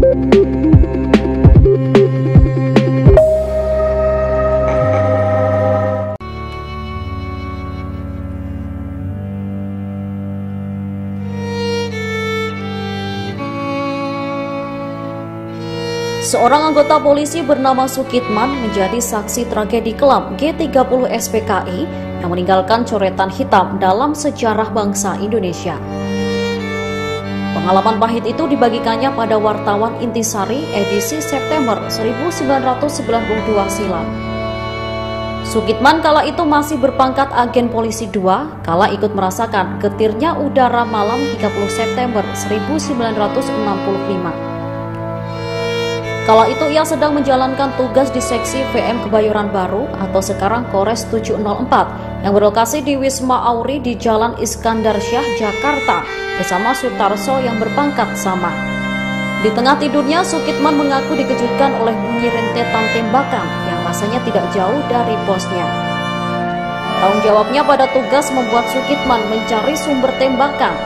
Seorang anggota polisi bernama Sukitman menjadi saksi tragedi kelam G30 SPKI yang meninggalkan coretan hitam dalam sejarah bangsa Indonesia. Pengalaman pahit itu dibagikannya pada wartawan Intisari edisi September 1992 silam. Sukitman kala itu masih berpangkat agen polisi 2 kala ikut merasakan getirnya udara malam 30 September 1965. Kala itu ia sedang menjalankan tugas di seksi VM Kebayoran Baru atau sekarang Kores 704 yang berlokasi di Wisma Auri di Jalan Iskandar Syah, Jakarta bersama Sutarso yang berpangkat sama. Di tengah tidurnya, Sukitman mengaku dikejutkan oleh bunyi rentetan tembakan yang rasanya tidak jauh dari posnya. Tanggung jawabnya pada tugas membuat Sukitman mencari sumber tembakan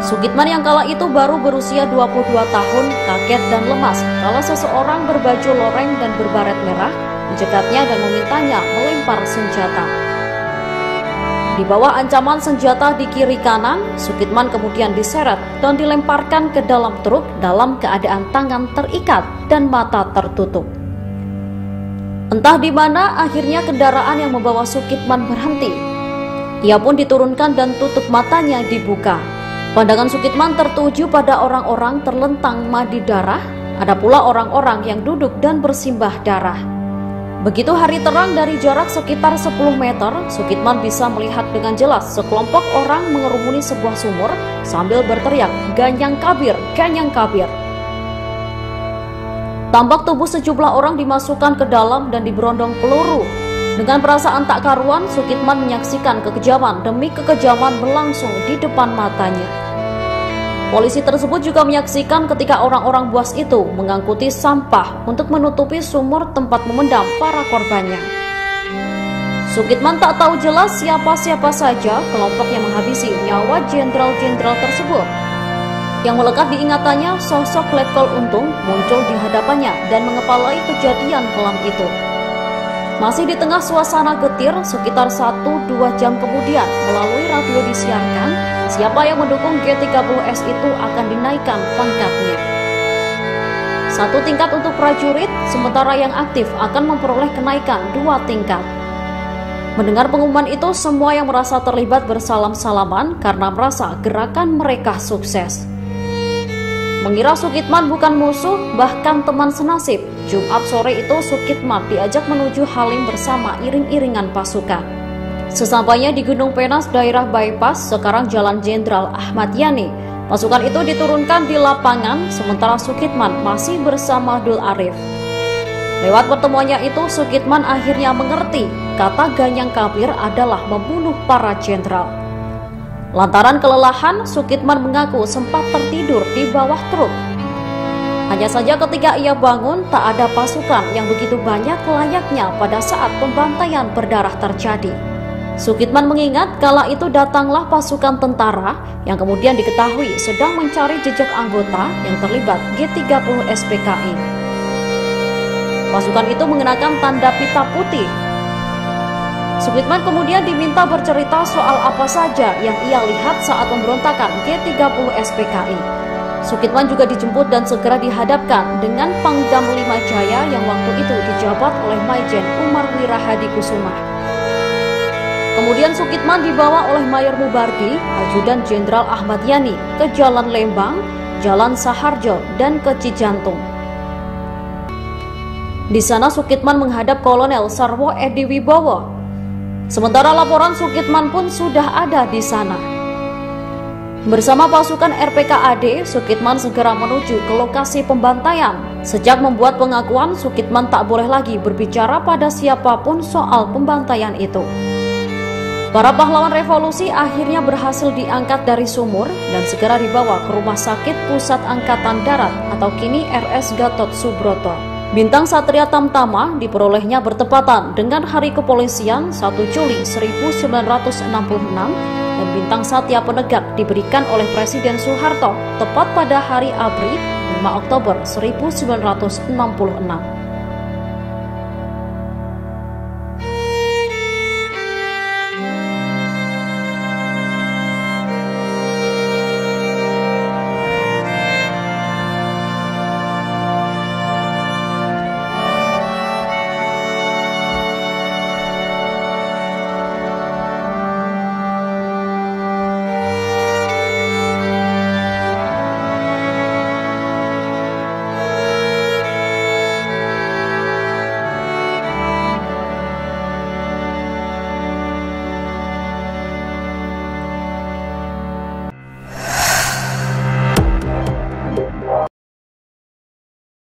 Sugitman yang kala itu baru berusia 22 tahun, kaget dan lemas kala seseorang berbaju loreng dan berbaret merah mencegatnya dan memintanya melempar senjata. Di bawah ancaman senjata di kiri kanan, Sukitman kemudian diseret dan dilemparkan ke dalam truk dalam keadaan tangan terikat dan mata tertutup. Entah di mana akhirnya kendaraan yang membawa Sukitman berhenti. Ia pun diturunkan dan tutup matanya dibuka. Pandangan Sukitman tertuju pada orang-orang terlentang madi darah, ada pula orang-orang yang duduk dan bersimbah darah. Begitu hari terang dari jarak sekitar 10 meter, Sukitman bisa melihat dengan jelas sekelompok orang mengerumuni sebuah sumur sambil berteriak, Ganyang Kabir, Ganyang Kabir. Tampak tubuh sejumlah orang dimasukkan ke dalam dan diberondong peluru. Dengan perasaan tak karuan, Sukitman menyaksikan kekejaman demi kekejaman berlangsung di depan matanya. Polisi tersebut juga menyaksikan ketika orang-orang buas itu mengangkuti sampah untuk menutupi sumur tempat memendam para korbannya. Sukitman tak tahu jelas siapa-siapa saja kelompok yang menghabisi nyawa jenderal-jenderal tersebut. Yang melekat diingatannya, sosok Letkol Untung muncul di hadapannya dan mengepalai kejadian kelam itu. Masih di tengah suasana getir, sekitar 1-2 jam kemudian melalui radio disiarkan Siapa yang mendukung G30S itu akan dinaikkan pangkatnya. Satu tingkat untuk prajurit, sementara yang aktif akan memperoleh kenaikan dua tingkat. Mendengar pengumuman itu, semua yang merasa terlibat bersalam-salaman karena merasa gerakan mereka sukses. Mengira Sukitman bukan musuh, bahkan teman senasib. Jumat sore itu Sukitman diajak menuju Halim bersama iring-iringan pasukan. Sesampainya di Gunung Penas, daerah Bypass, sekarang Jalan Jenderal Ahmad Yani, pasukan itu diturunkan di lapangan, sementara Sukitman masih bersama Dul Arif. Lewat pertemuannya itu, Sukitman akhirnya mengerti kata Ganyang Kabir adalah membunuh para jenderal. Lantaran kelelahan, Sukitman mengaku sempat tertidur di bawah truk. Hanya saja ketika ia bangun, tak ada pasukan yang begitu banyak layaknya pada saat pembantaian berdarah terjadi. Sukitman mengingat kala itu datanglah pasukan tentara yang kemudian diketahui sedang mencari jejak anggota yang terlibat G30 SPKI. Pasukan itu mengenakan tanda pita putih. Sukitman kemudian diminta bercerita soal apa saja yang ia lihat saat pemberontakan G30 SPKI. Sukitman juga dijemput dan segera dihadapkan dengan Pangdam Lima Jaya yang waktu itu dijabat oleh Maijen Umar Wirahadi Kusuma. Kemudian Sukitman dibawa oleh Mayor Mubardi, Ajudan Jenderal Ahmad Yani, ke Jalan Lembang, Jalan Saharjo, dan ke Cijantung. Di sana Sukitman menghadap Kolonel Sarwo Edi Wibowo. Sementara laporan Sukitman pun sudah ada di sana. Bersama pasukan RPKAD, Sukitman segera menuju ke lokasi pembantaian. Sejak membuat pengakuan, Sukitman tak boleh lagi berbicara pada siapa pun soal pembantaian itu. Para pahlawan revolusi akhirnya berhasil diangkat dari sumur dan segera dibawa ke Rumah Sakit Pusat Angkatan Darat atau kini RS Gatot Subroto. Bintang Satria Tamtama diperolehnya bertepatan dengan Hari Kepolisian 1 Juli 1966 dan Bintang Satya Penegak diberikan oleh Presiden Soeharto tepat pada Hari ABRI 5 Oktober 1966.